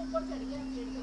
ऊपर चढ़ गया